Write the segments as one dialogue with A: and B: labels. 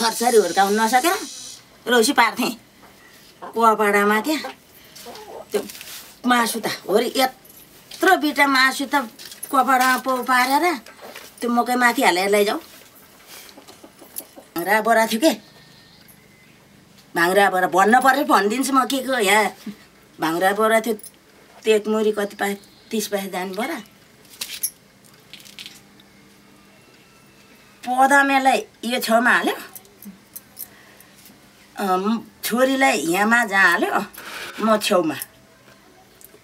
A: थरसरी हुर्काउनु नसकेर रौसी पार्थेँ। कुवापाडामा क्या। त्यो मासु त होरि यत्रो बिटा मासु त कुवापाडामा पो पारेर त्यो मकै माथि हालेर लैजाऊ। भाङ्रा बोरा थियो के? भाङ्रा बोरा भन्न पऱ्यो भनिदिन्छु म के को यहाँ भाङ्रा बोरा थियो तेक मुरी कति पा तिस पैसा जाने बोरा। पदामेलाई यो छेउमा हाल्यो। छोरीलाई यहाँमा जहाँ हाल्यो म छेउमा।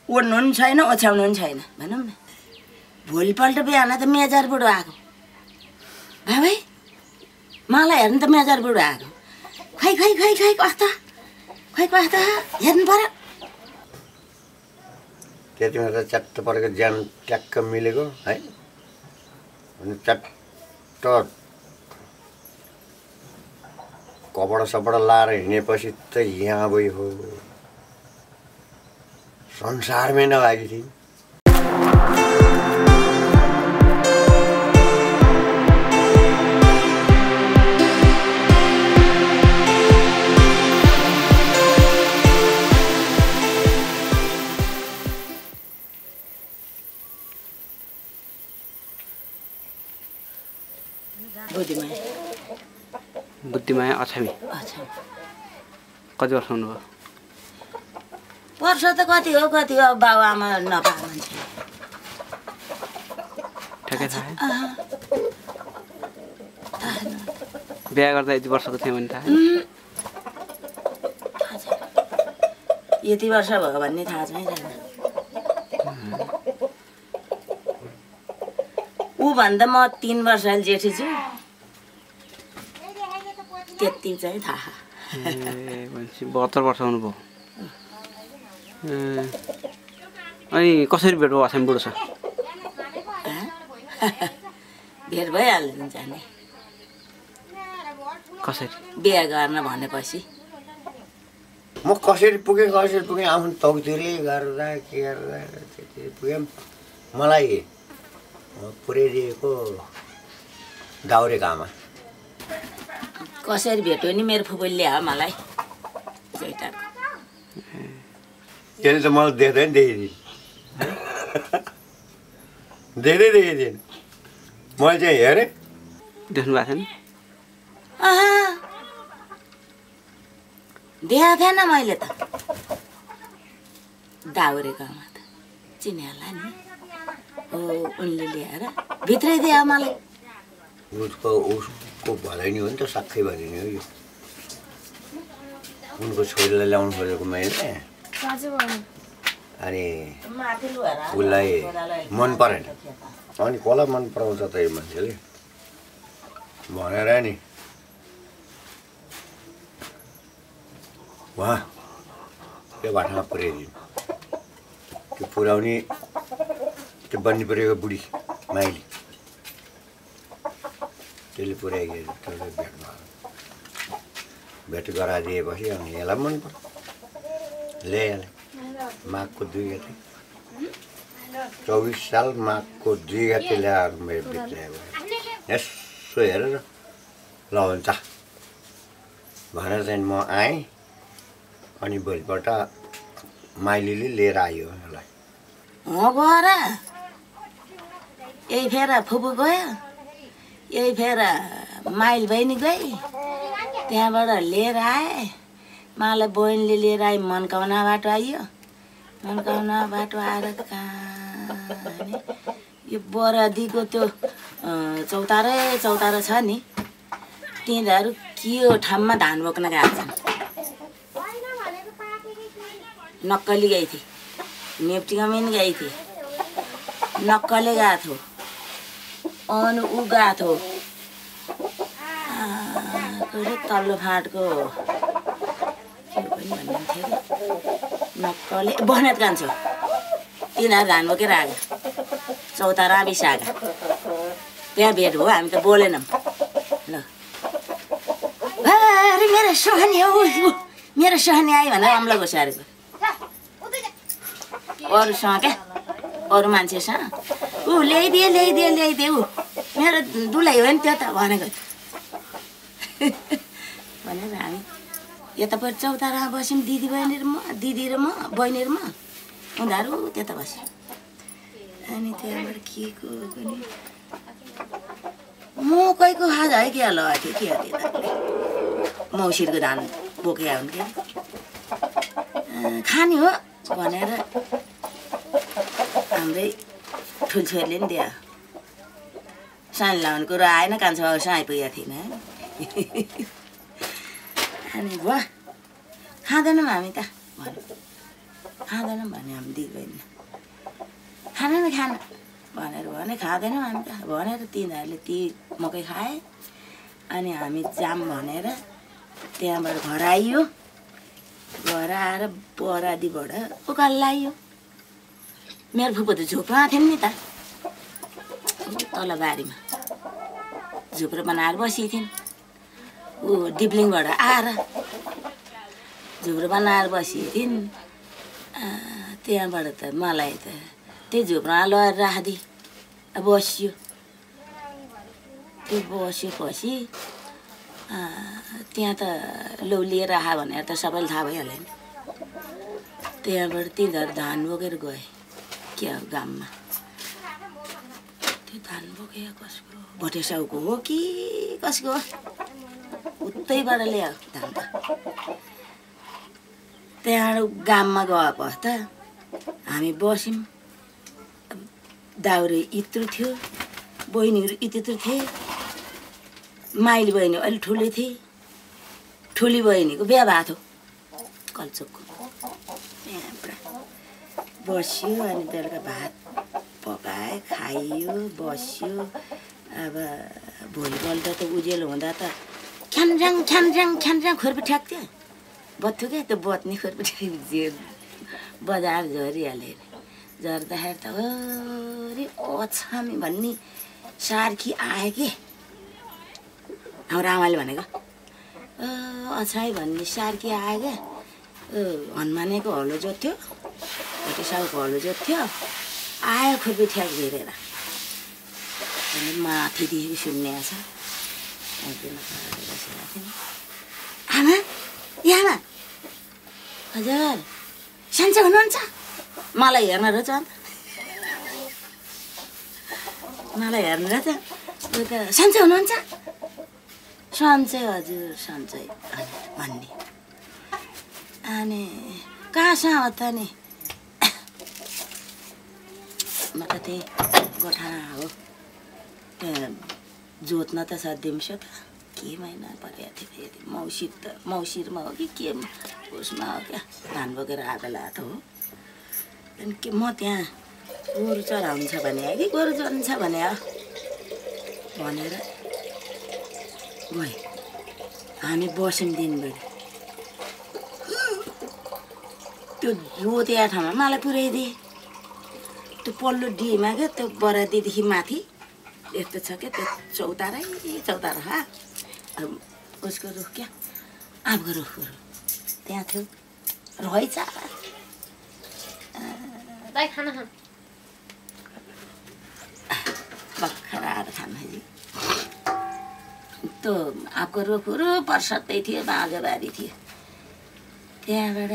A: ओढ्नु पनि छैन ओछ्याउनु पनि छैन। भनौँ न। भोलिपल्ट बिहान त मेजार बुढो आएको। भाइ मलाई हेर्नु त मेजार बुढो आएको। खै खै खै खै कस्तो खै कस्तो हेर्नु पऱ्यो
B: त्यतिमा त च्याट्ट परेको ज्यान ट्याक्क मिलेको है? च्याट्ट कपडा सपडा लाएर हिँडेपछि त यहाँ गयो। हो संसारमै नलागेको थिएँ
C: बुद्धिमाया अछामी कति वर्ष हुनुभयो?
A: वर्ष त कति हो कति हो बाउ आमा नपा मान्छे।
C: ठ्याक्कै थाहा बिहा गर्दा यति वर्षको थियो भने थाहा
A: यति वर्ष भयो भन्ने थाहा छैन ऊभन्दा म तिन वर्ष जेठी छु। त्यति चाहिँ थाहा
C: ए भनेपछि बहत्तर वर्ष हुनुभयो ए अनि कसरी भेट भयो असामी बुढोसँग
A: भेट भइहाल्नु जाने।
C: कसरी?
A: बिहा गर्न भनेपछि।
B: म कसरी पुगेँ कसरी पुगेँ आफू तौतिरै गर्दा के गर्दा त्यति पुगेँ। मलाई पुर्याइदिएको दाउरेको आमा
A: कसरी भेट्यो नि मेरो फुपूले ल्यायो मलाई? केटाको
B: त्यसले त मलाई देख्दै नि देखिदिन् देख्दै देखिदिन् मैले चाहिँ हेरेँ।
C: देख्नु भएको थिएन
A: आहा देखाएको थिएन मैले त। दाउरेकोमा त। चिनिहाल्ला नि। हो उनले ल्याएर भित्रै दियो मलाई।
B: उसको उसको भलै नि हो नि त साक्कै भलै नि हो यो। उनको छोरीलाई ल्याउनु खोजेको मैले। अनि उसलाई मन परेन। अनि कसलाई मन पराउँछ त यो मान्छेले? भनेर नि। उहाँ त्यो बाटोमा पुर्याइदिनु त्यो पुर्याउने त्यो बन्नी परेको बुढी माइली। त्यसले पुर्याइदियो त्यसले भेट भयो भेट गराइदिएपछि अनि यसलाई मन पर्यो ल्याइहालेँ माघको दुई गते चौबिस साल माघको दुई गते ल्याएर मेरो भेट ल्याएको यसो हेरेर ल हुन्छ भनेर चाहिँ म आएँ अनि भोलिपल्ट माइलीले लिएर आयो यसलाई
A: फेर फुपू गयो यही फेर माइल बहिनी गई त्यहाँबाट लिएर आए। मलाई बहिनीले लिएर आए मनकाउना बाटो आइयो। मनकाउना बाटो आएर कहाँ यो बरादीको त्यो चौतारै चौतारा छ नि। तिनीहरू के हो ठाउँमा धान बोक्न गएको छन्। नक्कली गई थिए नेप्टीमा पनि गई थिए नक्कले गएको थियो अनि आ, के तल्लो फाँटको। के? नक्कले बनेत कान्छो तिनीहरू धान बोकेर आएको। चौतारा बिसाएको त्यहाँ भेट भयो हामी त बोलेनौँ। ल। मेरो सहनी हो। मेरो सहनी आयो भनेर अम्ला घुसारेको अरूसँग क्या? अरू मान्छेसँग? ऊ ल्याइदिए ल्याइदिए ल्याइदिए ऊ मेरो दुलै हो नि त्यो त भनेको यतापट्टि चौतारामा बस्यौँ दिदी बहिनी र म दिदी र म बहिनी र म उनीहरू त्यता बस्यो अनि त्यहाँबाट के को पनि मकैको खाजा है क्या लगाएको थियो के अरे मौसिरको धान बोकेका हुन् क्या खाने हो भनेर हाम्रै ठुल्छोरीले नि दियो सानो लाउने कुरो आएन कान्छा साई पुगेको थिएन अनि भयो खाँदैनौँ हामी त भन्यो खाँदैनौँ भने हामी दिँदैन खान न खान भनेर भने खाँदैनौँ हामी त भनेर तिनीहरूले ती मकै खाए अनि हामी जाम भनेर त्यहाँबाट घर आइयो घर आएर बरादीबाट उकाल लगाइयो मेरो फुपू त झुप्रोमा थियो नि त। तल बारीमा। झुप्रो बनाएर बसेको थिइन् ऊ डिब्लिङबाट आएर झुप्रो बनाएर बसेको अँ, त्यहाँबाट त मलाई त त्यही झुप्रोमा लगेर राखिदिए बसियो। त्यो बसेपछि त्यहाँ त लौ लिएर आए भनेर त सबैलाई थाहा भइहाल्यो नि। त्यहाँबाट तिनीहरू धान बोकेर गए। क्या हो गाममा त्यो धान बोके कसको भोटे साउको हो कि कसको उतैबाट ल्यायो धान त त्यहाँबाट गाममा गएपछि त हामी बस्यौँ दाउरे यत्रो थियो बहिनीहरू यत्रो थिए माइली बहिनी अलिक ठुलो थिए ठुली बहिनीको बिहा भएको थियो कल्चोकको बस्यो अनि बेलुका भात पकाए खाइयो बस्यो। अब भोलिपल्ट त उज्यालो हुँदा त ख्यानज्याङ ख्यानज्याङ ख्यानज्याङ खोर्पी ठ्याक्थ्यो बत्थ्यो क्या त्यो बत्ने खोर्पी ठ्याक बजार झरिहाल्यो अरे झर्दाखेरि त अरे ओछामी भन्ने सार्की आयो कि। हाम्रो आमाले भनेको अछाइ भन्ने सार्की आयो क्या। हनुमानेको हलो जोत्थ्यो भोटे साउको हलो जोत्थ्यो आयो खुर्पी ठ्याक झेरेर अनि माथिदेखि सुन्ने छ त्यहाँदेखि पढेर बसेको थिएँ आमा ए आमा हजुर सन्चै हुनुहुन्छ? मलाई हेर्न रहेछ अन्त मलाई हेर्न रहेछ ऊ त सन्चै हुनुहुन्छ? सन्चै हजुर सन्चै। भन्ने। अनि कहाँसँग हो त नि म त त्यही गोठाना हो त्यहाँ जोत्न त छ दिउँसो त के महिना परेको थियो फेरि मौसिर त मौसिरमा हो कि के उसमा हो क्या धान बोकेर आएको लाएको हो त्यहाँदेखि के म त्यहाँ गोरु चराउँछ भने हो कि गोरु चढ्छ भने हो भनेर गएँ हामी बस्यौँ दिनभरि त्यो जोतिया ठाउँमा मलाई पुर्याइदिए त्यो पल्लो डिमा क्या त्यो बरादीदेखि माथि? यस्तो छ क्या त्यो चौतारै? चौतारा हा? अब उसको रुख क्या? आँपको रुखको रुख। त्यहाँ थियो। रहेछ। भर्खर आएर खानु त्यो आँपको रुखहरू पर्सत्तै थियो बाँझोबारी थियो। त्यहाँबाट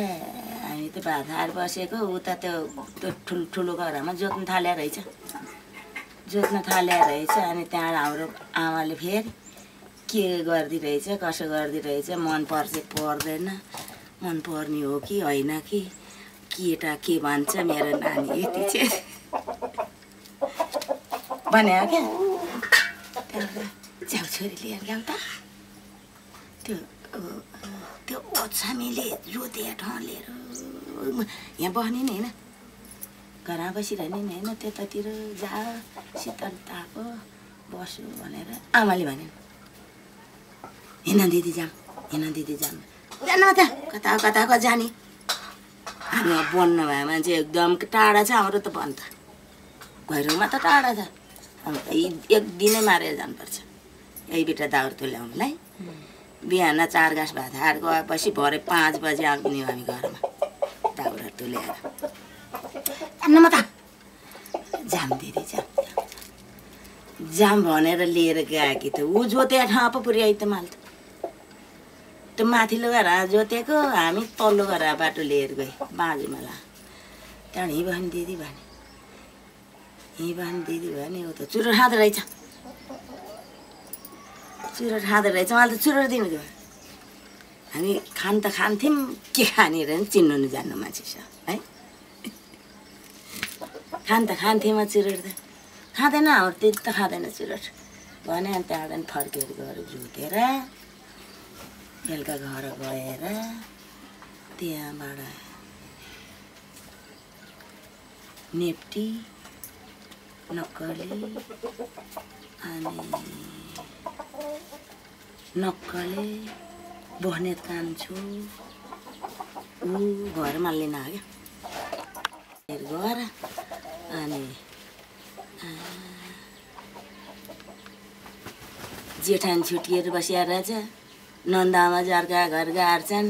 A: हामी त भात बसेको उता त्यो त्यो ठुल्ठुलो घरमा जोत्नु थाले रहेछ। जोत्न थाले रहेछ अनि त्यहाँबाट हाम्रो आमाले फेरि के गर्दी रहेछ कसो गर्दी रहेछ मन पर्छ पर्दैन। मन पर्ने हो कि होइन कि? केटा के भन्छ मेरो नानी यति चाहिँ। भने क्या? च्याउ छोरी लिएर त त्यो त्यो ओछामीले जोतिया ठाउँ लिएर यहाँ बस्ने नि होइन। घरमा बसिरहने नि होइन त्यतातिर जा शीतल तापो बस्यो भनेर आमाले भने। हिँड दिदी जाऊँ हिँड दिदी जाऊँ। जान त कता कताको जाने। हामी बन्न भए मान्छे एकदम टाढा छ हाम्रो त बन्द घरौमा त टाढा छ। यी- एक दिनै मारेर जानुपर्छ। यही बिटा दाउरा तुल्याउनुलाई। बिहान चार गाँस भात खाएर गएपछि भरे पाँच बजी आउने हो हामी घरमा। दाउरा तुल्याएर। जान्न म त। जाम दिदी जाम जाम। भनेर लिएर गएकी त। ऊ जोते ठाउँ पो पुर्याइ त माल त। त्यो माथिल्लो घर जोतेको हामी तल्लो घर बाटो लिएर गएँ। बाँझुमाला त्यहाँबाट हिँ भने दिदी भने। हिँ भने दिदी भने ऊ त चुरोट खाँदो रहेछ। चुरोट खाँदो रहेछ। उहाँले त चुरोट दिनु गयो हामी खान त खान्थ्यौँ। के खाने र नि चिन्नु नजान्नु मान्छे छ है? खान त खान्थेँ म त। खाँदैन हाम्रो त्यति त खाँदैन चुरोट भने अनि त्यहाँबाट फर्केर गएर जुतेर बेलुका घर गएर त्यहाँबाट नेप्टी नक्कली अनि नक्कले बस्ने कान्छु ऊ घरमा लिन आयो गएर अनि जेठान छुट्टिएर बसिया रहेछ। नन्दामा जर्का घर गाड्छन्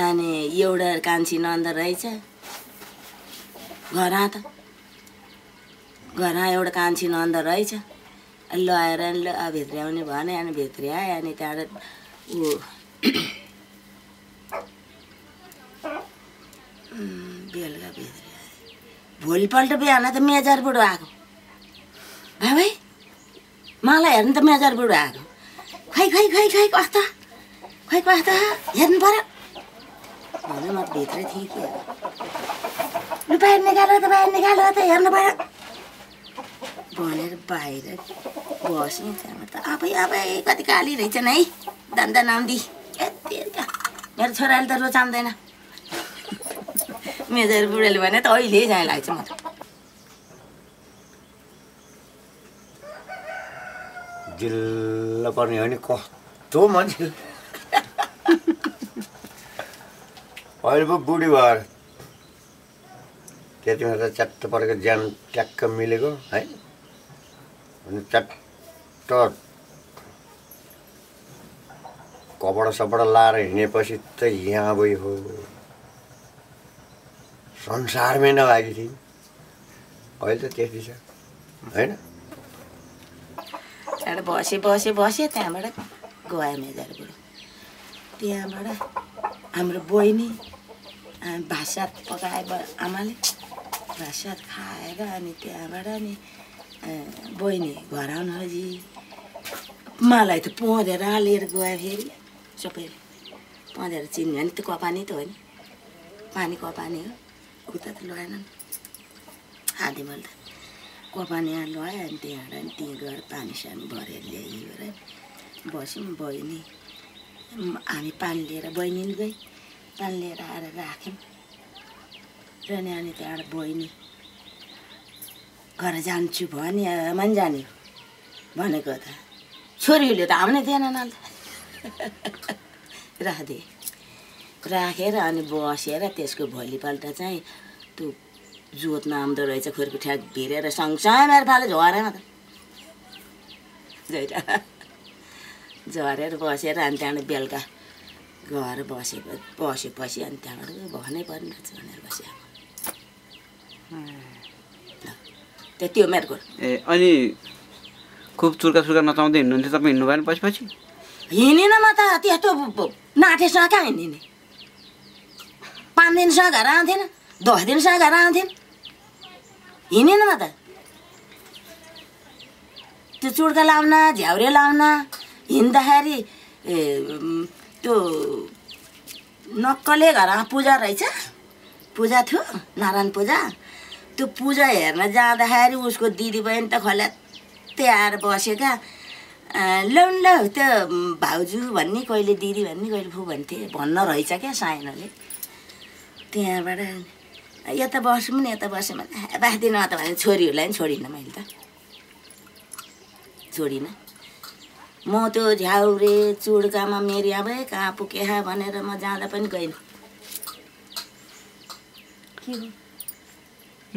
A: अनि एउटा कान्छी नन्द रहेछ। घरमा त। घरमा एउटा कान्छी नन्द रहेछ। लगाएर ल भित्र्याउने भने अनि भित्र्याएँ अनि त्यहाँबाट ऊ बेलुका भित्र्याएँ भोलिपल्ट बिहान त मेजर बुढो आएको भाइ मलाई हेर्नु त मेजर बुढो आएको खै खै खै खै कस्तो खै कस्तो हेर्नु पऱ्यो भने म भित्रै थिएँ कि लु बाहिर निकालो त बाहिर निकालो त हेर्नु पऱ्यो भनेर बाहिर बसेँ त्यहाँबाट त आफै आफै कति काली रहेछन् है धन्दा नन्दी यति मेरो छोराले त रुचाउँदैन। मेजर बुढोले भने त अहिले जाँ लाग्छ म त
B: जिल्ल पर्ने हो नि कस्तो मान्छे अहिले पो बुढी भएर त्यतिमा त च्याट्ट परेको ज्यान ट्याक्क मिलेको है? च्याट्ट कपडा सपडा लाएर हिँडेपछि त यहाँ गयो। हो संसारमै नलागेको थिइन्। अहिले त त्यति छ। होइन?
A: बसेँ बसेँ बसेँ त्यहाँबाट गयो मेजर बुढो त्यहाँबाट हाम्रो बहिनी भात सात पकाए आमाले। भात सात खाएर अनि त्यहाँबाट नि अ, बहिनी घर आउनु अझी मलाई त पँधेर लिएर गयो फेरि। सबैले पँधेर चिन्यो भने त्यो कपानी त हो नि। पानी कपानी हो। उता त लगाएनन् आधी मैले त कपानी लगायो अनि त्यहाँबाट अनि त्यहाँ गएर पानी सानी भरेर ल्यायो र बस्यौँ। बहिनी हामी पानी लिएर बहिनी नि गई। पानी लिएर आएर राख्यौँ। र नि अनि त्यहाँबाट बहिनी घर जान्छु भने मन जाने भनेको त। छोरीले त आउनै थिएन न राखिदिएँ राखेर अनि बसेर त्यसको भोलिपल्ट चाहिँ त्यो जोत्न आउँदो रहेछ खुर्पी ठ्याक भिरेर सँगसँगै मेरो फाले झरेन त। झरेर बसेर अनि त्यहाँबाट बेलुका गएर बसे बसेपछि अनि त्यहाँबाट भनै पर्ने रहेछ भनेर बस्यो। त्यति हो मेरो कुरो
C: ए अनि खुब चुर्का चुर्का नचाउँदै हिँड्नुहुन्थ्यो तपाईँ हिँड्नु भएन पछि पछि?
A: हिँडिनँ म त त्यस्तो नाठेसँग कहाँ हिँडिने पाँच दिनसँग घर आउँथेन दस दिनसँग घर आउँथेन। हिँडेन म त। त्यो चुड्का लाउन झ्याउरे लाउन हिँड्दाखेरि त्यो नक्कले घरमा पूजा रहेछ। पूजा थियो नारायण पूजा। त्यो पूजा हेर्न जाँदाखेरि उसको दिदी बहिनी त खल्यात्ते आएर बसेका लौ लौ त्यो भाउजू भन्ने कहिले दिदी भन्ने कहिले फु भन्थे भन्न रहेछ क्या साइनोले। त्यहाँबाट यता बसौँ न यता बसौँ भने बाँधिनँ त भने छोरीहरूलाई पनि छोडिनँ मैले त। छोडिनँ। म त्यो झ्याउरे चुड्कामा मेरी अब कहाँ पुगे भनेर म जाँदा पनि गइनँ।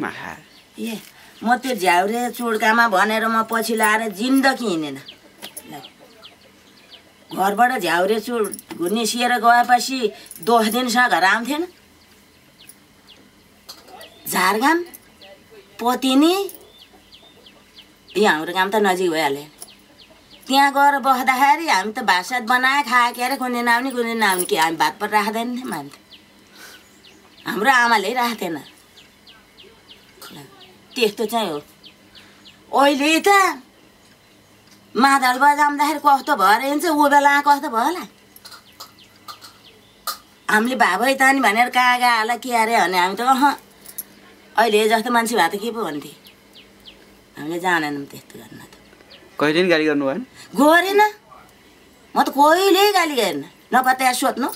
A: ए म त्यो झ्याउरे चुड्कामा भनेर म पछि लाएर जिन्दगी हिँडेन। घरबाट झ्याउरे चुड निस्किएर गएपछि दस दिनसँग घर आउँथेन झारगाम पोतिनी यहाँ हाम्रो काम त नजिक भइहाल्यो त्यहाँ गएर बस्दाखेरि हामी त सात बनाए खाए के अरे कुनै नआउने कुनै नआउने के हामी भात राख्दैन थियौँ हामी त हाम्रो आमाले राख्थेन त्यस्तो चाहिँ हो। अहिले त मादल बजाउँदाखेरि कस्तो भएर हिँड्छ? ऊ बेला कस्तो भयो होला? हामीले भाबै तानी भनेर कहाँ गयो होला के अरे भने हामी त अह अहिले जस्तो मान्छे भए त के पो भन्थे हामीले जानेनौँ त्यस्तो गर्न त।
C: कहिले पनि गाली गर्नु भएन।
A: गरेन। म त कहिल्यै गाली गरेन। नपत्या सोध्नु।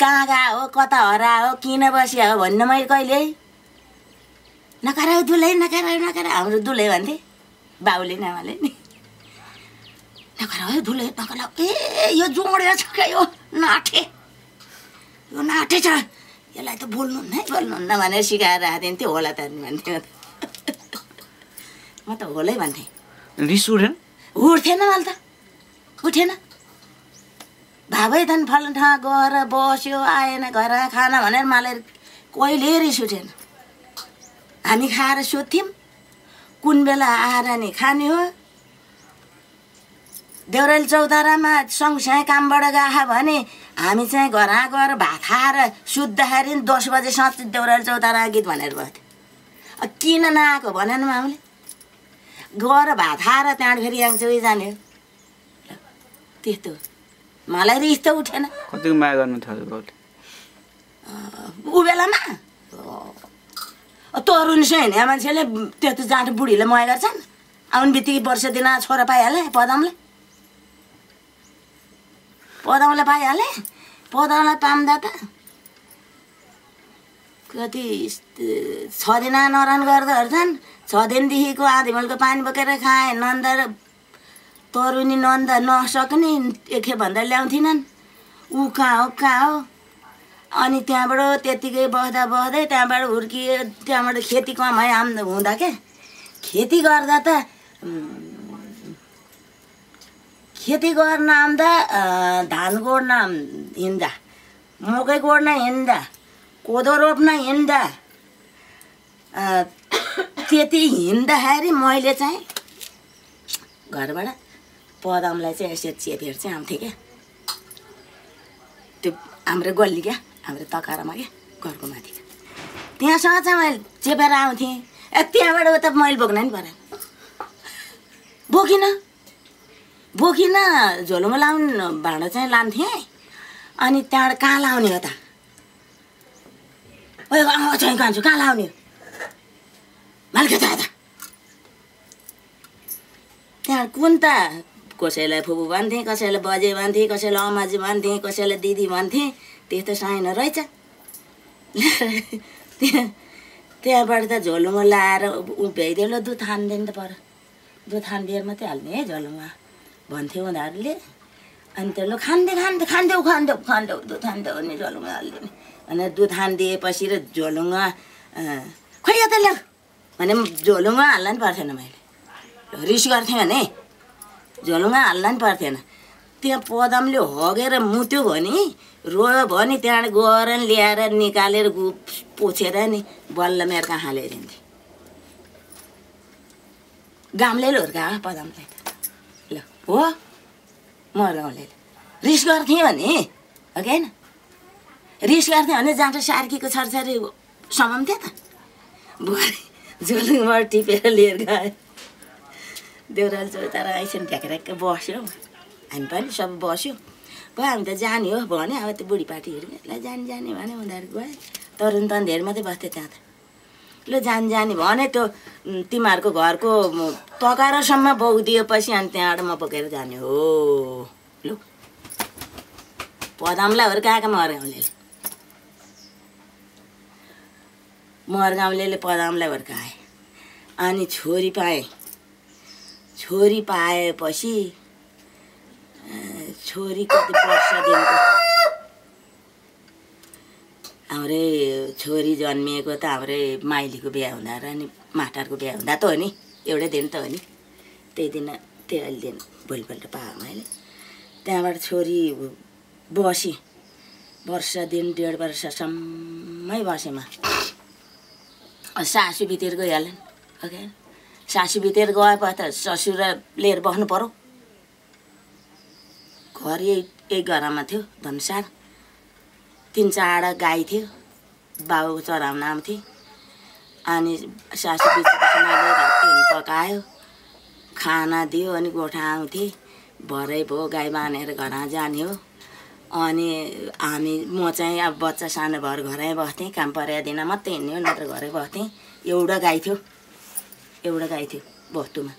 A: कहाँ गएको हो कता हरायो किन बसिया हो भन्न मैले कहिले। नकराउ दुलै नकराउ नकराउ। हाम्रो दुलै भन्थे। बाउले नि आमाले। नि नकराउ दुलै नकराउ। ए यो जोडेर छ क्या यो नाठे। यो नाठे छ। यसलाई त बोल्नुहुन्न है बोल्नुहुन्न भनेर सिकाएर राखेको थियो होला त नि भन्थ्यो। म त होलै भन्थेँ।
C: रिस उठेन?
A: उठ्थेन मैले त। उठेन। भाबै त फलान ठाउँ गएर बस्यो आएन घर खाना भनेर मलाई कहिले रिस उठेन? हामी खाएर सोध्थ्यौँ कुन बेला आएर नि खाने हो? देउराली चौतारामा सँगसँगै कामबाट गएको भने हामी चाहिँ घर गएर भात खाएर सुत्दाखेरि नि दस बजेसम्म देउराली चौतारा गीत भनेर अब किन नआएको भनेन हामीले गएर भात खाएर त्यहाँबाट फेरि याङचौँ जाने हो। त्यस्तो। मलाई रिस त उठेन।
C: कतिको माया गर्नु बाउले
A: ऊ बेलामा? तरुनी हिँड्ने मान्छेले त्यस्तो जाँटो बुढीले मया गर्छन्। आउने बित्तिकै वर्ष दिन छोरा पाइहाले पदमले। पदमले पाइहाले? पदमलाई पाउँदा त। कति छ दिन नरान छन् छ दिनदेखिको आधी मलको पानी बोकेर खाएँ नन्द तरुनी नन्द नसक्ने एकखेपभन्दा ल्याउँथिनन्। ऊ कहाँ हो? कहाँ हो? अनि त्यहाँबाट त्यत्तिकै बस्दा बस्दै त्यहाँबाट हुर्कियो त्यहाँबाट खेती कमाइ आम हुँदा क्या खेती गर्दा त खेती गर्न आउँदा धान गोड्न हिँड्दा मकै गोड्न हिँड्दा कोदो रोप्न हिँड्दा त्यति हिँड्दाखेरि मैले चाहिँ घरबाट पदमलाई चाहिँ यसरी चेपेर चाहिँ आउँथेँ क्या। त्यो हाम्रो गल्ली क्या। हाम्रो तकारामा क्या घरको माथि। त्यहाँसँग चाहिँ मैले चेपेर आउँथेँ त्यहाँबाट उता मैले बोक्न नि परेन। बोकिनँ बोकिनँ झोलुमा लाउने भाँडो चाहिँ लान्थेँ अनि त्यहाँबाट कहाँ लाउने हो त? ओ चाहिँ कान्छु कहाँ लाउने मालिक त त त्यहाँ कुन त कसैलाई फुपू भन्थेँ कसैलाई बजे भन्थेँ कसैलाई अमाजी भन्थेँ कसैलाई दिदी भन्थेँ त्यस्तो साइन रहेछ। त्यहाँ त्यहाँबाट त झोलुमा लाएर भ्याइदियो ल दुध हान्दैन त पर। दुध हानिदिएर मात्रै हाल्ने है झोलुमा भन्थ्यो उनीहरूले। अनि त्यो लु खान्दै खान्दै खान्देऊ खान्देऊ खान्देऊ दुध हान्देऊ नि झोलुङमा हालिदिने अनि दुध हानिदिएपछि र झोलुङमा अँ, खोइ यता ल्याऊ भने झोलुङमा हाल्न नि पर्थेन मैले। रिस गर्थेँ भने। झोलुङमा हाल्न नि पर्थेन। त्यहाँ पदमले हगेर मुत्यो भने रोयो भने त्यहाँबाट गएर नि ल्याएर निकालेर गु पोछेर नि बल्ल मेरो कहाँ हालिदिन्थेँ गामले हुर्का पदमलाई। त ल हो? मर्गाउँले रिस गर्थेँ भने हो कि होइन? रिस गर्थेँ भने जाँटो सार्कीको छरछरी समाउँथ्यो त। भरे झोलुङबाट टिपेर लिएर गएँ देउराली चौतारा आइसक्यो ढ्याक्राक्क बस्यो। हामी पनि सब बस्यो। भयो हामी त जाने हो भने अब त्यो बुढीपार्टीहरू ल जाने जाने भने उनीहरू गयो। तरुण धेरै मात्रै बस्थ्यो त्यहाँ त। ल जाने जाने भने त्यो तिमीहरूको घरको म, तकारासम्म बोकिदिएपछि अनि त्यहाँबाट म बोकेर जाने हो। लु। पदमलाई हुर्काएका मरगाउँले मरगाउँले पदमलाई हुर्काएँ अनि छोरी पाएँ। छोरी पाएपछि छोरी कति दिनको हाम्रै छोरी जन्मिएको त हाम्रै माइलीको बिहा हुँदा र नि माटारको बिहा हुँदा त हो नि एउटै दिन त हो नि। त्यही दिन त्यही दिन भोलिपल्ट पाएँ मैले। त्यहाँबाट छोरी बसेँ वर्ष दिन डेढ वर्षसम्मै बसेँ म सासु बितेर गइहाल्यो ओके? सासू बितेर गएपछि त ससुर लिएर बस्नु पऱ्यो घर यही यही घरमा थियो धनुसार तिन चारवटा गाई थियो बाउ चराउन आउँथे अनि सासू बितेपछि मैले पकायो खाना दियो अनि गोठा आउँथे। भरे भयो गाई बाँधेर घरमा जाने हो। अनि हामी म चाहिँ अब बच्चा सानो भएर घरै बस्थेँ काम परेको दिन मात्रै हिँड्ने हो नत्र घरै बस्थेँ। एउटा गाई थियो। एउटा गाई थियो बस्तुमा।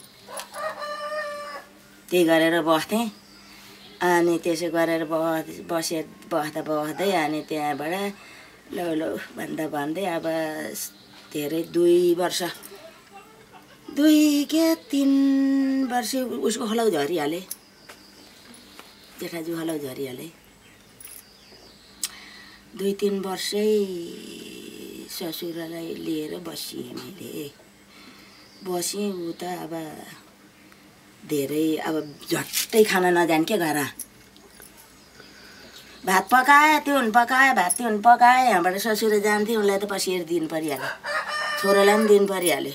A: त्यही गरेर बस्थेँ। अनि त्यसो गरेर बस बसे बस्दा बस्दै अनि त्यहाँबाट लो लो भन्दा भन्दै अब धेरै दुई वर्ष। दुई के तिन वर्ष उसको हलौ झरिहाले। जेठाजु हलौ झरिहाले। दुई तिन वर्षै ससुरालाई लिएर बसिएँ मैले। बसेँ त अब धेरै अब झट्टै खान नजाने क्या घर भात पकायो त्यो हुन पकायो भात त्यो हुन पकायो यहाँबाट ससुरा जान्थ्यो उसलाई त पछि हेर दिनु परिहाल्यो। छोरालाई पनि दिनु परिहाल्यो।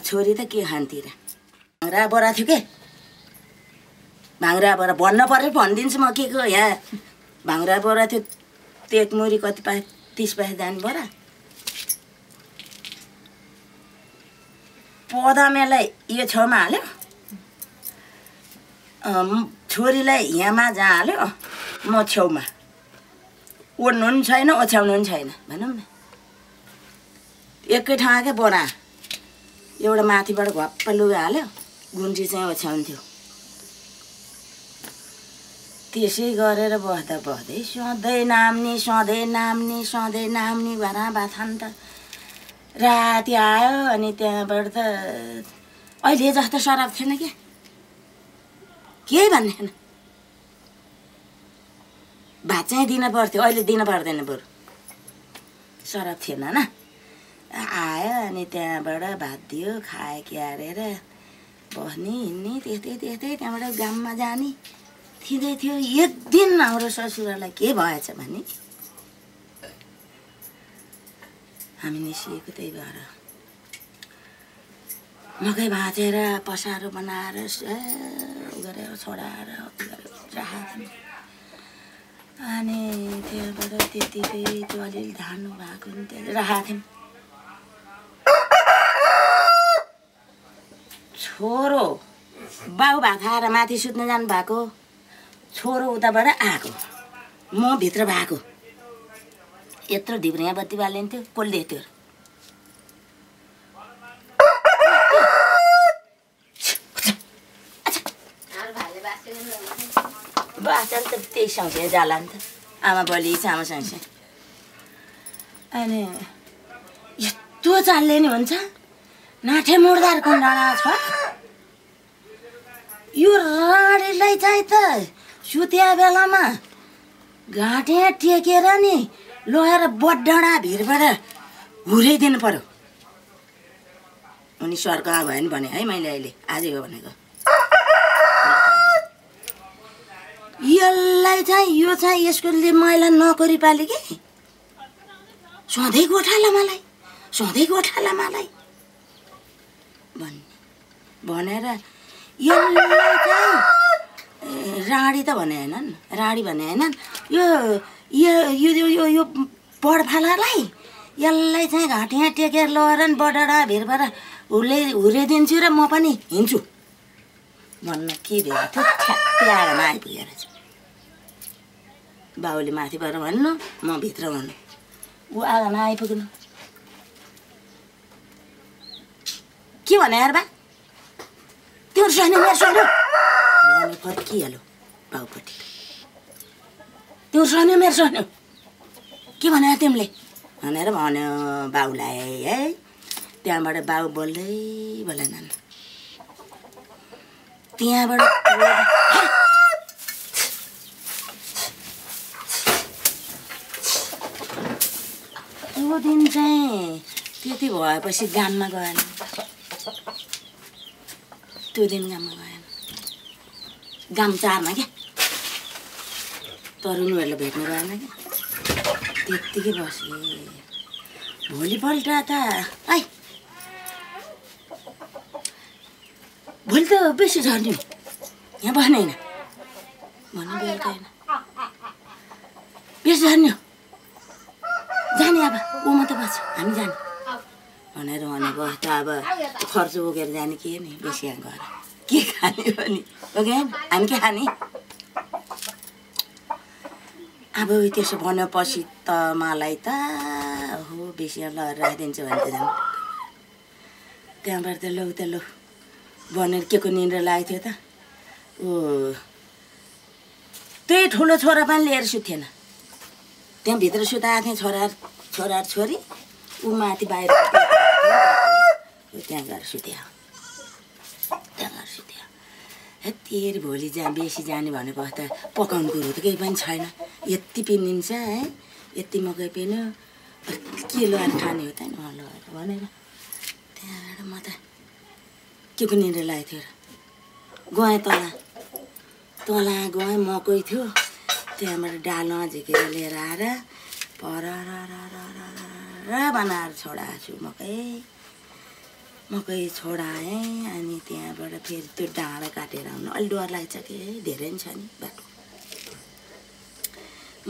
A: छोरी त के खान्थे र भाङ्रा बोरा थियो के? भाङ्रा बोरा भन्न पऱ्यो भनिदिन्छु म के को यहाँ। भाङ्रा बोरा थियो तेक मुरी कति पा तिस पैसा जाने बोरा। पदमेलाई यो छेउमा हाल्यो। छोरीलाई यहाँमा जहाँ हाल्यो म छेउमा। ओढ्नु पनि छैन ओछ्याउनु पनि छैन भनौँ न। एकै ठाउँकै बोरा। एउटा माथिबाट घप्प लुगा हाल्यो गुन्जी चाहिँ ओछ्याउँथ्यो त्यसै गरेर बस्दा बस्दै सधैँ नाम्ने सधैँ नाम्ने सधैँ नाम्ने भरा बाथान त राति आयो अनि त्यहाँबाट त अहिले जस्तो सराप थिएन क्या केही भन्ने थिएन। भात चाहिँ दिन पर्थ्यो अहिले दिन पर्दैन बरु। सराप थिएन न। आयो अनि त्यहाँबाट भात दियो खायो क्यारेर बस्ने हिँड्ने त्यस्तै त्यस्तै त्यहाँबाट गाममा जाने। थिँदै थियो। एक दिन हाम्रो ससुरालाई के भएछ भने हामी निस्किएको त्यही भएर। मकै भाँचेर पसारो बनाएर गरेर छोडाएर राखेको अनि त्यहाँबाट त्यतिकै त्यो अलिअलि धान भएको नि त्यहाँ राखेको थियौँ छोरो बाउ भात खाएर माथि सुत्न जानु भएको छोरो उताबाट आएको। म भित्र भएको। यत्रो ढिब्रिया बत्ती बालिन्थ्यो कसले र? बाँच्छ नि त त्यही सँगसँगै जाला नि त। आमा बलि आमा सँगसँगै अनि यस्तो चालले नि हुन्छ। नाठे मुर्दारको डाँडा छ। यो राडीलाई चाहिँ त सुत्या बेलामा घाँटे टेकेर नि लगेर बडाँडा भिरबाट हुर्याइदिनु पर्यो। उनी सर्कमा भयो नि भने है मैले अहिले आजै हो भनेको। यसलाई चाहिँ यो चाहिँ यसको लिए मैला नोकरी पाले कि? सधैँ गोठाला मलाई सधैँ गोठाला मलाई। भन्ने भनेर यसलाई चाहिँ राडी त भने होइनन् राडी भने होइनन्। यो यो यो यो यो बडफालालाई यसलाई चाहिँ घाँटिया टेकेर लगेर नि बडाडा भिरबाट हुर्ले हुर्याइदिन्छु र म पनि हिँड्छु। भन्न के थियो ठ्याक्कै आँगनमा आइपुगेर चाहिँ बाउले माथिबाट भन्नु म भित्र भन्नु। ऊ आँगनमा आइपुग्नु के भने यार बा? त्यो सानो मेरो सानो भने फर्किहाल्यो बाउपट्टि। त्यो सानो मेरो सानो के भने तिमीले? भनेर भन्यो बाउलाई है? त्यहाँबाट बाउ बोल्दै बोलेनन् त्यहाँबाट त्यो दिन चाहिँ त्यति भएपछि गाममा गएन। त्यो दिन गाममा गएन। गाम चारमा क्या? तरुणहरूलाई भेट्नु गएन क्या। त्यत्तिकै बसेँ। भोलिपल्ट त है भोलि त बेसी झर्ने यहाँ बस्ने होइन। भन्नु बेलुका होइन। बेसी झर्ने जाने अब ऊ मात्रै बस्छ। हामी जाने। भनेर भनेको त अब खर्च बोकेर जाने के नि? बेसी यहाँ गएर। के खाने हो नि? ओके हामी के खाने? अब त्यसो भनेपछि त मलाई त हो बेसी लगेर राखिदिन्छु भने त झन्। त्यहाँबाट त लौ त लौ। भनेर के को निन्द्रा लागेको थियो त? ओ त्यही ठुलो छोरा पनि लिएर सुत्थेन। त्यहाँभित्र सुताएको थिएँ छोरा छोरा छोरी। ऊ माथि बाहिर ऊ त्यहाँ गएर सुत्यो। यति भोलि जा बेसी जाने भनेको त पकाउनु कुरो त केही पनि छैन यति पिनिन्छ है यति मकै पिन्यो के लगाएर खाने हो त नि उहाँ लगाएर भनेर त्यहाँबाट म त के को निन्द्रा लागेको थियो र गएँ तल तल गएँ मकै थियो त्यहाँबाट डालो झिकेर लिएर आएर पर बनाएर छोडाएको छु मकै मकै छोडाएँ अनि त्यहाँबाट फेरि त्यो डाँडा काटेर आउनु। अलिक डर लाग्छ कि धेरै छ नि बाटो।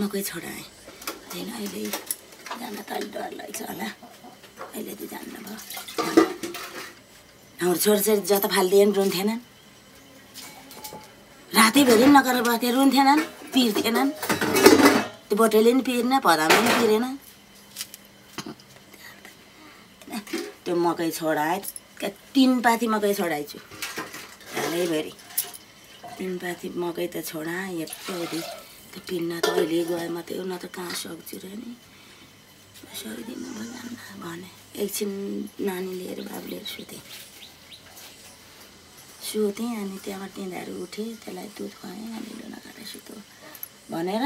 A: मकै छोडाएँ होइन अहिले जान त अलिक डर लाग्छ होला। अहिले त जान्न भयो। हाम्रो छोराछोरी जता फालिदिए पनि रुन्थेनन्। रातैभरि पनि नगरेर बस्थे रुन्थेनन् पिर्थेनन्। त्यो बोटेले नि पिर्न भदामा पनि पिरेन। त्यो मकै छोडाए। तिन पाथी मकै छोडाइछु हालैभरि तिन पाथी मकै त छोडाएँ यत्रो त्यो पिन्न त अहिले गए मात्रै हो न त कहाँ सक्छु र नि? भएन भने। एकछिन नानी लिएर बाबु लिएर सुतेँ सुतेँ अनि त्यहाँबाट तिनीहरू उठेँ त्यसलाई दुध खुवाएँ अनि लुना काटेर सुतो भनेर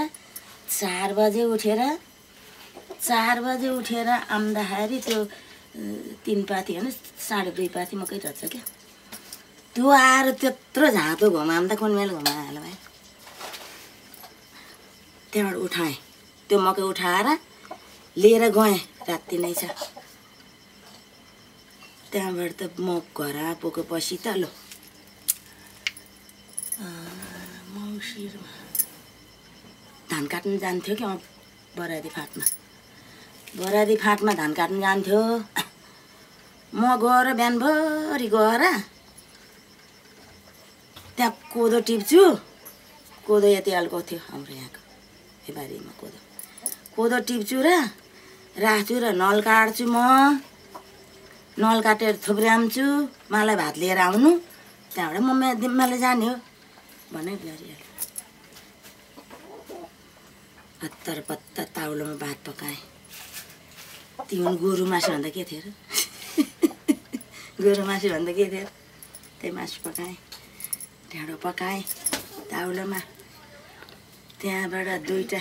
A: चार बजे उठेर चार बजे उठेर आउँदाखेरि त्यो तिन पाथी होइन साढे दुई पाथी मकै रहेछ क्या। त्यो आएर त्यत्रो झाँतो घुमाउँदा कुन बेला घुमाइहाल्यो भाइ। त्यहाँबाट उठाएँ। त्यो मकै उठाएर लिएर गएँ राति नै छ। त्यहाँबाट त म घर पुगेपछि त लो। मौसिरमा धान काट्नु जान्थ्यो क्या बरादी फाटमा। बरादी फाटमा धान काट्नु जान्थ्यो। म गएर बिहानभरि गएर त्यहाँ कोदो टिप्छु। कोदो यति हालको थियो हाम्रो यहाँको। यो बारीमा कोदो। कोदो टिप्छु र राख्छु र नल काट्छु म। नल काटेर थुप्र्याउँछु। मलाई भात लिएर आउनु। त्यहाँबाट म दिम्माले जाने हो। भने गरिहाल्यो हत्तर पत्तर ताउलोमा भात पकाएँ। तिउन गोरु मासु भन्दा के थियो र? गोरु मासु भन्दा के थियो त्यही मासु पकाएँ ढेँडो पकाएँ ताउलोमा त्यहाँबाट दुईवटा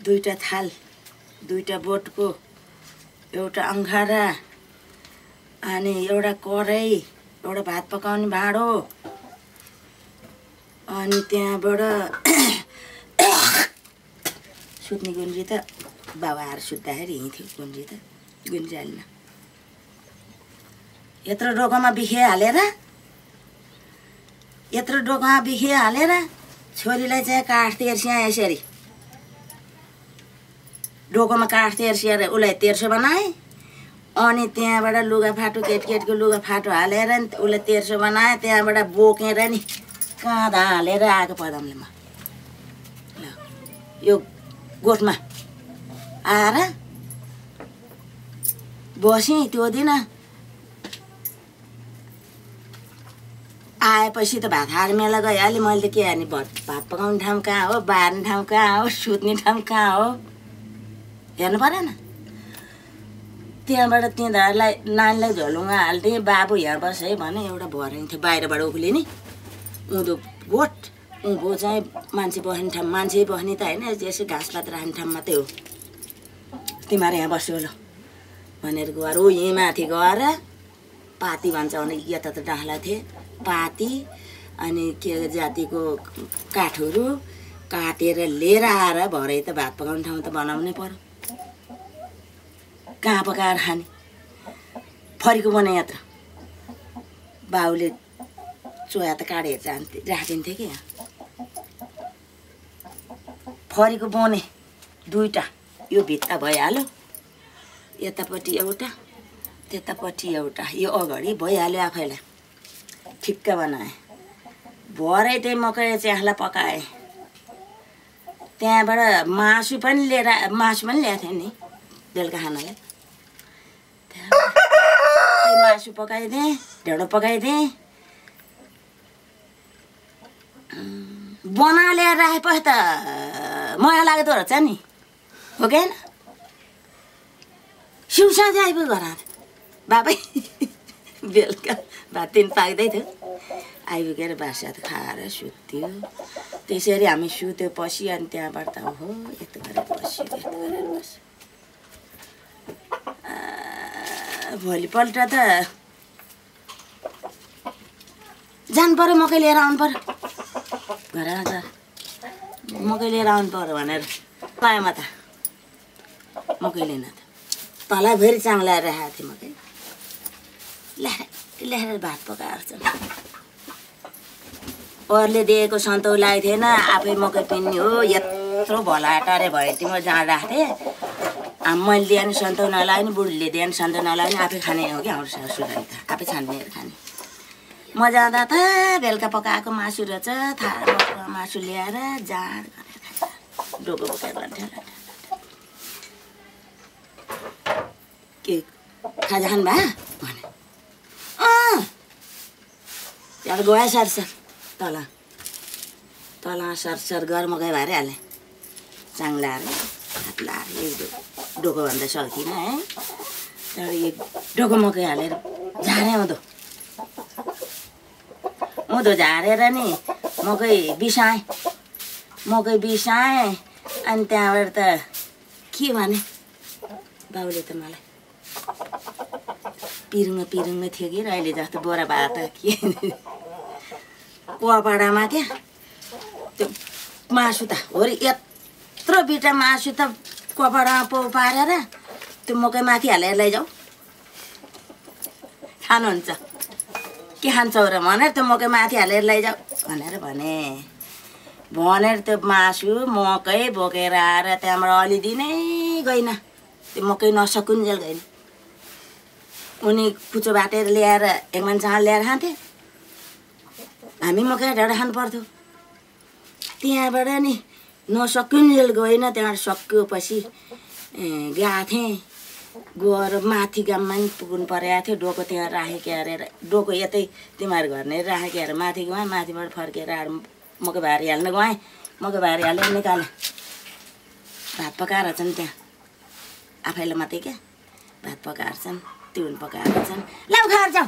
A: दुईवटा थाल दुईवटा बोटको एउटा अङ्घारा अनि एउटा कराई एउटा भात पकाउने भाँडो अनि त्यहाँबाट सुत्ने गुन्द्री त बाबा आएर सुत्दाखेरि हिँड्थ्यो गुन्द्री त गुन्द्री हाल्न यत्रो डोकोमा बिखे हालेर यत्रो डोकोमा बिखे हालेर छोरीलाई चाहिँ काठ तेर्स्या यसरी। डोकोमा काठ तेर्सिएर उसलाई तेर्सो बनाएँ। अनि त्यहाँबाट लुगाफाटो केटकेटको लुगाफाटो हालेर नि उसलाई तेर्सो बनाएँ। त्यहाँबाट बोकेर नि काँधा हालेर आएको पदमले म ल यो गोठमा आएर बसेँ त्यो दिन। आएपछि त भात हार मेला गइहालेँ मैले त के हाने भात भात पकाउने ठाउँ कहाँ हो बार्ने ठाउँ कहाँ हो सुत्ने ठाउँ कहाँ हो? हेर्नु परेन। त्यहाँबाट तिनीहरूलाई नानीलाई झोलुङ्गा हालिदिएँ। बाबु यहाँ बस है भने एउटा भर्ने थियो बाहिरबाट उक्लिने उँधो गोठ उँभो चाहिँ मान्छे बस्ने ठाउँ मान्छे बस्ने त होइन यसो घाँसपात राख्ने ठाउँ मात्रै हो। तिमीहरू यहाँ बस्यो ल। भनेर गएर ऊ यहीँ माथि गएर पाती भन्छ भने यता त डाँला थिए। पाती अनि के जातिको काठहरू काटेर लिएर आएर भरे त भात पकाउने ठाउँ त बनाउनै पर्यो। कहाँ पकाएर खाने? फरीको बनाए यत्र बाउले चोया त काटेर जान्थे राखिदिन्थे कि फरीको बने दुईवटा यो भित्ता भइहाल्यो। यतापट्टि एउटा त्यतापट्टि एउटा। यो अगाडि भइहाल्यो आफैलाई। ठिक्क बनाएँ। भरे त्यही मकै च्याखलाई पकाएँ। त्यहाँबाट मासु पनि लिएर मासु पनि ल्याएको थिएँ नि बेलुका खानालाई मासु पकाइदिएँ ढेँडो पकाइदिएँ। बना ल्याएर राखेपछि त। मया लागेको रहेछ नि। हो कि होइन सिउसा चाहिँ आइपुग्यो घर बाबै बेलुका भात तिन पाक्दै थियो आइपुगेर बासात खाएर सुत्यो त्यसरी हामी सुत्यो पछि अनि त्यहाँबाट त हो यस्तो गरेर बस्यो यस्तो गरेर भोलिपल्ट त जानु पऱ्यो मकै लिएर आउनु पऱ्यो घर आएर मकै लिएर आउनु पऱ्यो भनेर पाएमा त मकै लिन त। तँलाई चाङ्ला राखेको थिएँ मकै। ल्याएर ल्याएर भात पकाएर चाहिँ अरूले दिएको सन्तौलाई थिएन आफै मकै पिन्ने हो यत्रो भलाटारे भयो म जहाँ आ, मैले दिएँ नि सन्तौ नलायो नि बुढीले दिएँ नि सन्तौ नलायो नि आफै खाने हो कि हाम्रो ससुराले त। आफै छान्नेहरू खाने। म जाँदा त बेलुका पकाएको मासु रहेछ थाहा मासु ल्याएर जाँड गरेर खान्छ डोको बोकेर के खाजा खानु भए भने अँ। त्यहाँबाट गयो सरसर तल। तल सरसर गर मकै भएर हालेँ चाङ लाएर हात लाएर एक डो डोकोभन्दा सकिनँ है। त्यहाँबाट एक डोको मकै हालेर झारेँ उँधो। उँधो झारेर नि मकै बिसाएँ। मकै बिसाएँ। अनि त्यहाँबाट त के भने? बाउले त मलाई पिरुङ्ग पिरुङ्ग थियो कि र अहिले जस्तो बोरा भए त के? कुवापाडामा क्या? त्यो मासु त होरि यत्रो बिटा मासु त कुवापाडामा पो पारेर त्यो मकै माथि हालेर लैजाऊ। खानुहुन्छ। के खान्छौ र भनेर त्यो मकै माथि हालेर लैजाऊ भनेर भने। भनेर त्यो मासु मकै बोकेर आएर त्यहाँबाट अलि दिनै गइन। त्यो मकै नसकुन्जेल गइन। उनी कुचो बाटेर ल्याएर एक मान्छेसँग ल्याएर खान्थे हामी मकै ढेँडो खानु पर्थ्यो त्यहाँबाट नि नसकुन्जेल गएन त्यहाँबाट सकिएपछि गएको थिएँ गएर माथि गाममा नि पुग्नु परेको थियो डोको त्यहाँ राखेको अरे डोको यतै तिमीहरू घर नै राखेको अरे माथि गएँ माथिबाट फर्केर आएर मकै भारी हाल्न गएँ। मकै भारी हालेर निकालेँ। भात पकाएर छन् त्यहाँ। आफैलाई मात्रै क्या? भात पकाएर छन्। तिउन पकाएर छन्। लाउ खाएर जाऊ।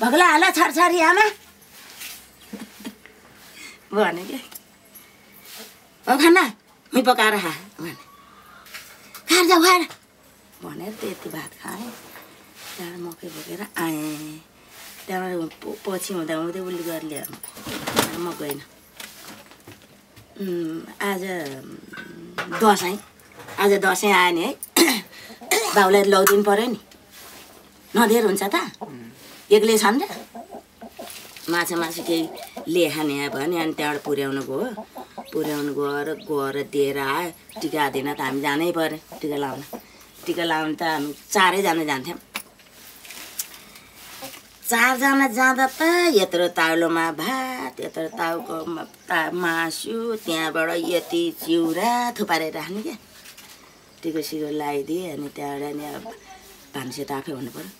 A: भगला हाल छरछरी आमा। भने क्या हो खाना मै पकाएर खा। भने। खाएर जाऊ खाएर भनेर त्यति भात खाएँ। त्यहाँबाट मकै बोकेर आएँ। त्यहाँबाट पछि हुँदा हुँदै उसले गरेर ल्याएर म उम्, आज दसैँ। आज दसैँ आयो नि है। बाउलाई लगिदिनु पऱ्यो नि। नदिएर हुन्छ त? एक्लै छन् र माछा मासु केही लेखाने भने अनि त्यहाँबाट पुर्याउनु गयो पुर्याउनु गएर गएर दिएर आयो। टिका दिन त हामी जानै पऱ्यो। टिका लाउन। टिका लाउनु त हामी चारैजना जान्थ्यौँ। चारजना जाँदा त यत्रो ताउलोमा भात यत्रो ताउको ता मासु त्यहाँबाट यति चिउरा थुपारेर राख्ने क्या। टिको सिको लगाइदिएँ अनि त्यहाँबाट नि अब भान्से त आफै हुनु पऱ्यो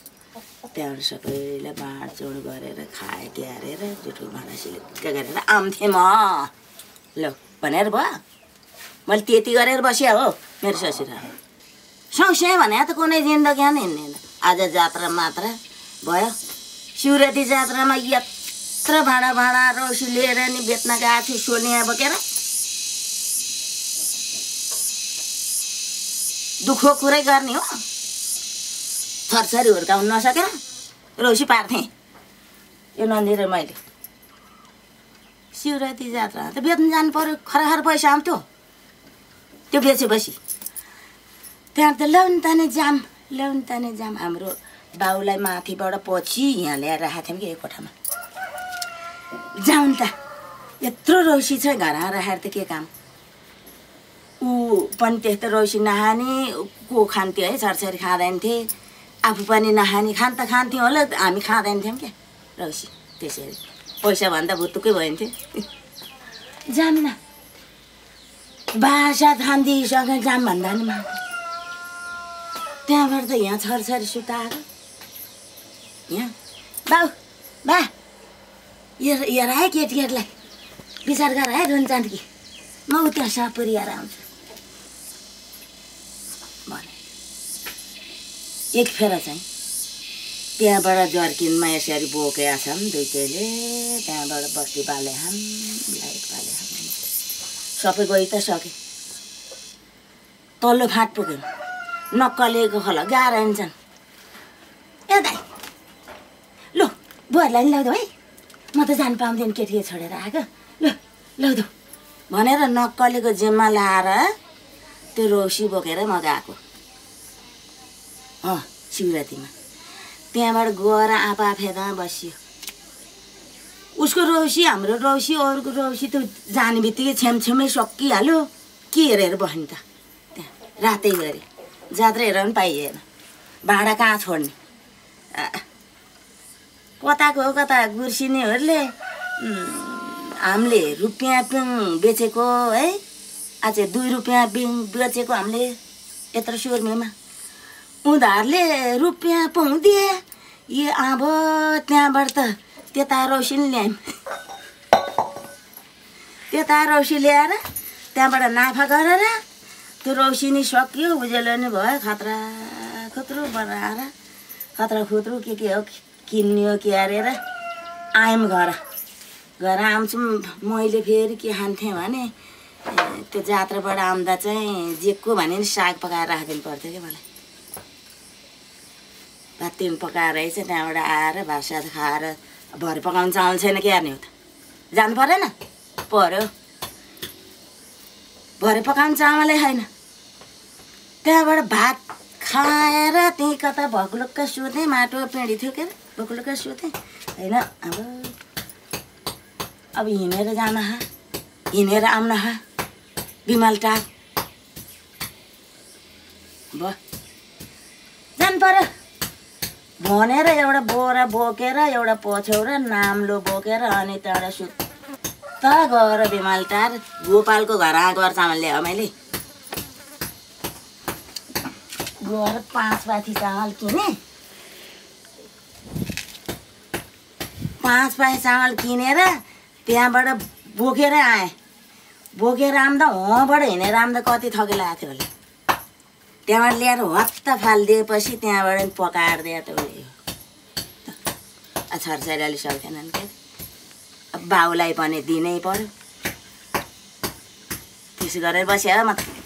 A: त्यहाँबाट सबैलाई बाँडचुँड गरेर खाए क्यारेर जुठो भाँडा सिलिक्क गरेर आउँथेँ म। ल भनेर भयो। मैले त्यति गरेर बसिया हो मेरो ससुरा। सँगसँगै भने त कुनै जिन्दगी नै हिँड्दैन आज जात्रा मात्र भयो। शिवरात्रि जात्रामा यत्रो भाँडा भाँडा रौसी लिएर नि बेच्न गएको थियो सोनिया बोकेर दुःखो कुरै गर्ने हो। छरछरी हुर्काउनु नसकेर रौसी पार्थेँ। यो नन्दिएर मैले। शिवरात्रि जात्रा त बेच्नु जानु पऱ्यो खरखर पैसा आउँथ्यो। त्यो बेचेपछि। त्यहाँ त ल्याउनु ताने जाम ल्याउनु ताने जाम हाम्रो बाउलाई माथिबाट पछि यहाँ ल्याएर राखेको थियौँ कि एक कोठामा। जाउँ त। यत्रो रौसी छ घरमा राखेर त के काम? ऊ पनि त्यस्तो रौसी नखाने को खान्थ्यो है छरछरी खाँदैन थिए। आफू पनि नखाने खान त खान्थ्यौँ होला हामी खाँदैन थियौँ क्या रौसी त्यसरी। पैसा भन्दा भुत्तुकै भइन्थ्यो। जाम न बासा थान्दिसँग जाम भन्दा नि त्यहाँबाट त यहाँ छरछरी सुताएको यहाँ? बाउ बा। हेर है केटीहरूलाई। विचार गर है रुन जान्की म उ त्यहाँ सापुरिएर आउँछु। एक फेर चाहिँ। त्यहाँबाट जर्किनमा यसरी बोकेका छन् दुइटैले त्यहाँबाट बत्ती बाले हाम लाइट बाले हाम सबै गइ त सके। तल्लो फाँट पुग्यो। नक्कलेको खोला गाह्रो हिँड्छन् ए दाइ! लु बुहारीलाई नि लैदो है। म त जानु पाउँदैन केटी छोडेर आएको। ल लैदो भनेर नक्कलेको जिम्मा लाएर त्यो रौसी बोकेर म गएको अँ शिवरात्रीमा त्यहाँबाट गएर आँपा फेदा बसियो। उसको रौसी हाम्रो रौसी अरूको रौसी त जाने बित्तिकै छेमछेमै सकिहाल्यो। के हेरेर बस्ने त? त्यहाँ रातै गरी। जात्रा हेरेर पनि पाइएन। भाडा कहाँ छोड्ने? कताको कता? गुर्सिनेहरूले हामीले रुपियाँ पिङ बेचेको है? आज दुई रुपियाँ बिङ बेचेको हामीले? यत्रो सुर्मेमा उनीहरूले रुपियाँ पाउँदिए। यो अब त्यहाँबाट त त्यता रौसी ल्यायौँ त्यता रौसी ल्याएर त्यहाँबाट नाफा गरेर त्यो रौसी नि सकियो उज्यालो नि भयो खतरा खुत्रो बनाएर खतरा खुत्रो के के हो किन्यो के अरेर आयौँ घर। घर आउँछौँ मैले फेरि के खान्थेँ भने त्यो जात्राबाट आउँदा चाहिँ जेको भने नि साग पकाएर राखिदिनु पर्थ्यो क्या मलाई। भात तिन पकाएर चाहिँ त्यहाँबाट आएर भात सात खाएर भरे पकाउनु चामल छैन के गर्ने हो त जानु परेन? पऱ्यो। भरे पकाउनु चामलै छैन त्यहाँबाट भात खाएर त्यहीँ कता भकुलुक्क सुतेँ माटो पिँढी थियो के भकुलुक्क सुतेँ। होइन अब अब हिँडेर जान हा। हिँडेर आउन हा। बिमल टार भयो जानु पर्यो भनेर एउटा बोरा बोकेर एउटा पछ्यौरा नाम्लो बोकेर अनि त्यहाँबाट सुत्त गएर बिमाल टार गोपालको घर आएको चामल ल्यायो मैले। गएर पाँच पाथी चामल किनेँ। पाँच पाथी चामल किनेर त्यहाँबाट बोकेर आएँ। बोकेर आउँदा वहाँबाट हिँडेर आउँदा कति थकी लागेको थियो होला। त्यहाँबाट ल्याएर हत्त फालिदिएपछि त्यहाँबाट पकाएर दिए त उसले। छोरछोरी अलि सक्थेनन् के अब बाउलाई पनि दिनै पर्यो। त्यसो गरेर बस्यो म त